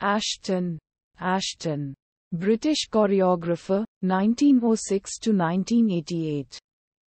Ashton. Ashton. British choreographer, 1906 to 1988.